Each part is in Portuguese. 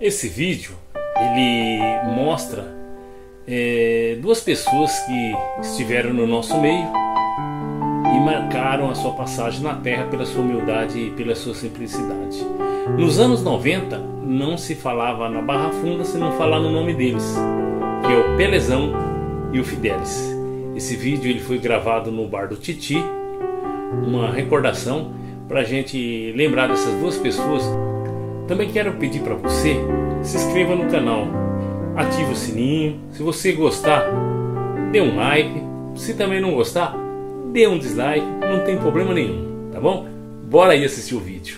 Esse vídeo ele mostra é, duas pessoas que estiveram no nosso meio e marcaram a sua passagem na Terra pela sua humildade e pela sua simplicidade. Nos anos 90 não se falava na Barra Funda se não falar no nome deles, que é o Pelezão e o Fidelis. Esse vídeo ele foi gravado no bar do Titi, uma recordação para a gente lembrar dessas duas pessoas também quero pedir para você se inscreva no canal, ative o sininho. Se você gostar, dê um like. Se também não gostar, dê um dislike. Não tem problema nenhum, tá bom? Bora aí assistir o vídeo.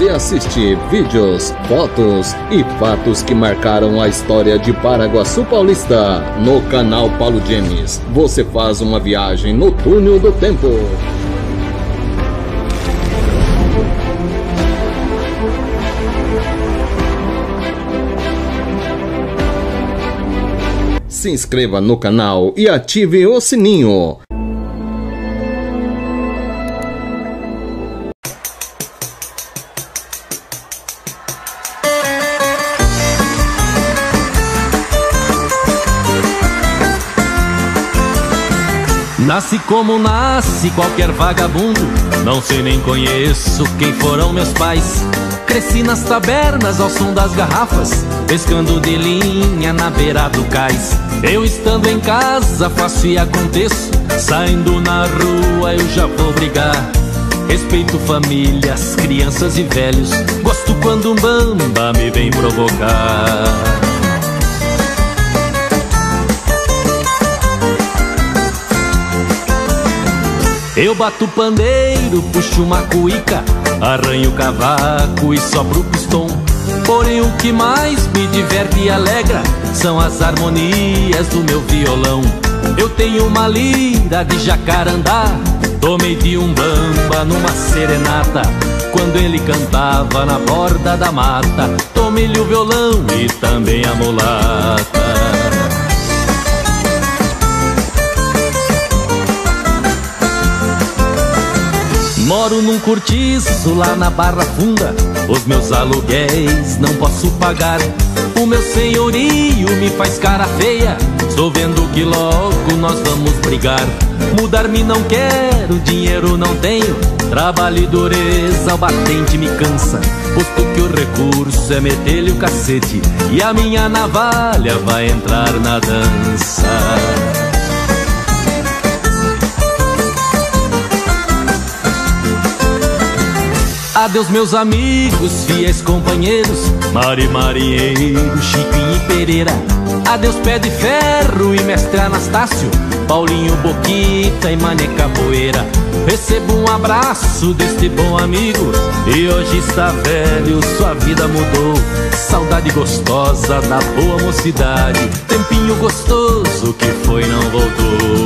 Você assistir vídeos, fotos e fatos que marcaram a história de Paraguaçu Paulista no canal Paulo James. Você faz uma viagem no túnel do tempo. Se inscreva no canal e ative o sininho. Nasci como nasce qualquer vagabundo. Não sei nem conheço quem foram meus pais. Cresci nas tabernas ao som das garrafas Pescando de linha na beira do cais. Eu estando em casa faço e aconteço. Saindo na rua eu já vou brigar. Respeito famílias, crianças e velhos. Gosto quando um bamba me vem provocar Eu bato pandeiro, puxo uma cuíca, arranho o cavaco e sopro o pistão. Porém o que mais me diverte e alegra são as harmonias do meu violão. Eu tenho uma lira de jacarandá, tomei de um bamba numa serenata. Quando ele cantava na borda da mata, tomei-lhe o violão e também a mulata. Moro num cortiço lá na Barra Funda. Os meus aluguéis não posso pagar. O meu senhorio me faz cara feia. Estou vendo que logo nós vamos brigar. Mudar-me não quero, dinheiro não tenho. Trabalho e dureza, o batente me cansa. Posto que o recurso é meter-lhe o cacete. E a minha navalha vai entrar na dança Adeus meus amigos, fiéis companheiros Mari Marinheiro, Chiquinho e Pereira. Adeus pé de ferro e mestre Anastácio Paulinho Boquita e Mané Capoeira Recebo um abraço deste bom amigo E hoje está velho, sua vida mudou. Saudade gostosa da boa mocidade Tempinho gostoso que foi não voltou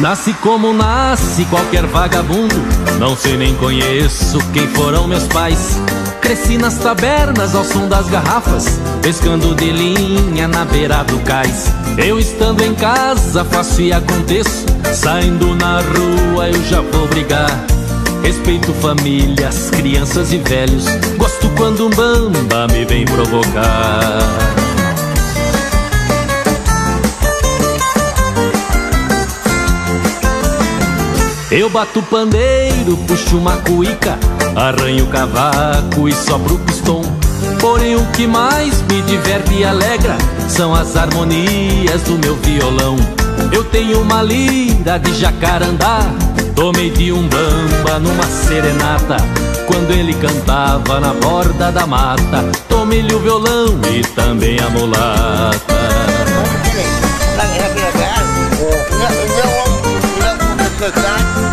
Nasci como nasce qualquer vagabundo. Não sei nem conheço quem foram meus pais. Cresci nas tabernas ao som das garrafas Pescando de linha na beira do cais. Eu estando em casa faço e aconteço. Saindo na rua eu já vou brigar. Respeito famílias, crianças e velhos. Gosto quando um bamba me vem provocar Eu bato pandeiro, puxo uma cuíca, arranho cavaco e sopro o pistão. Porém o que mais me diverte e alegra são as harmonias do meu violão. Eu tenho uma lira de jacarandá, tomei de um bamba numa serenata. Quando ele cantava na borda da mata, tomei-lhe o violão e também a mulata. Look at that.